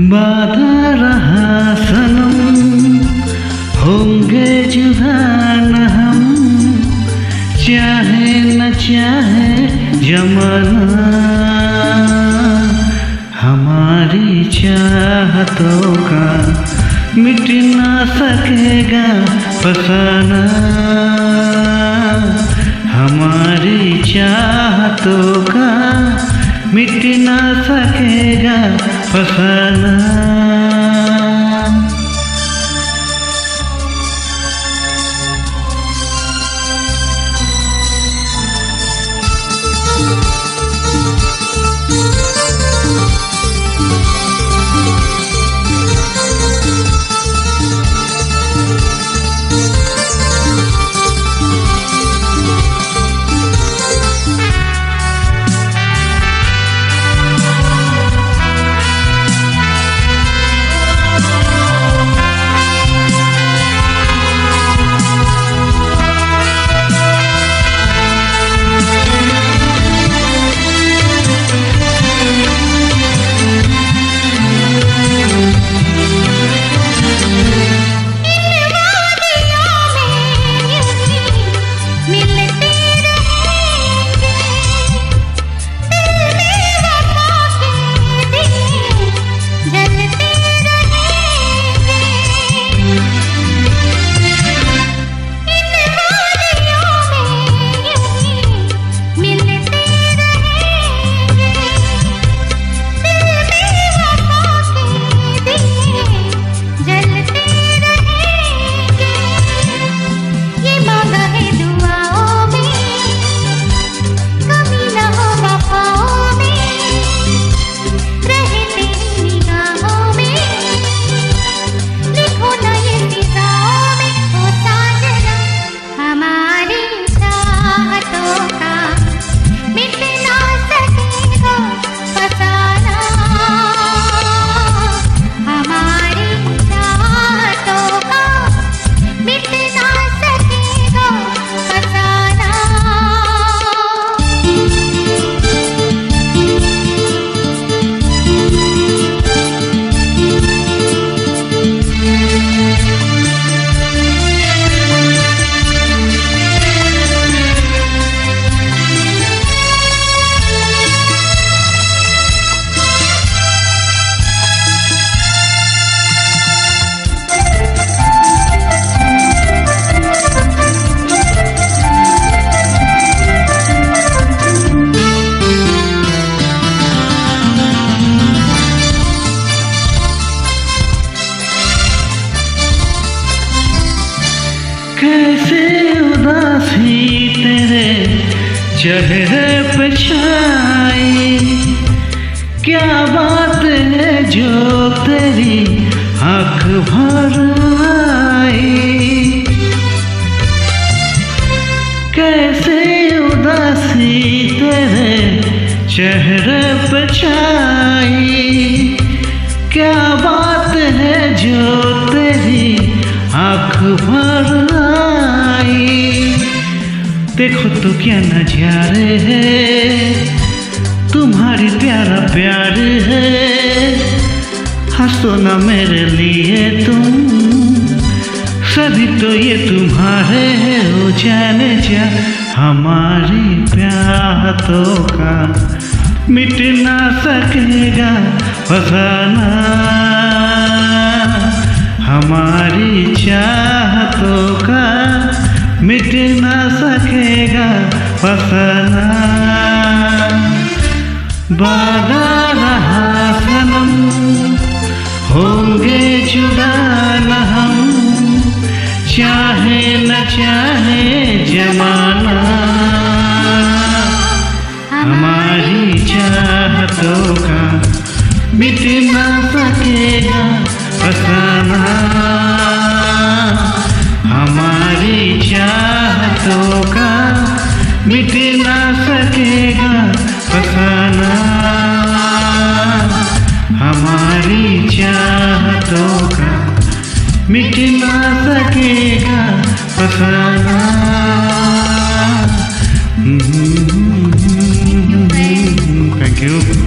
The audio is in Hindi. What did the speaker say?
बाधा रहा सनम, होंगे जुदान हम। चाहे न चाहे जमाना, हमारी चाहतों का मिट ना सकेगा फसाना। हमारी चाहतों का मिट ना सकेगा फसाना कैसे उदासी तेरे चेहरे पे छाई? क्या बात है जो तेरी आँख भर आई? कैसे उदासी तेरे चेहरे पे छाई? भर आई देखो तो क्या नजारे है। तुम्हारी प्यारा प्यार है। हंसो ना मेरे लिए तुम। सभी तो ये तुम्हारे है। जाने जा, हमारी प्यारतों का। मिट ना सकेगा फसाना। हमारी चाहतों का मिट ना सकेगा फसाना बाधा रहा सनम, होंगे जुदा हम। चाहे न चाहे जमाना, हमारी चाहतों का मिट ना सकेगा फसाना हाथों मिट ना सकेगा फसाना हमारी चाहतों का मिट ना सकेगा फसाना थैंक यू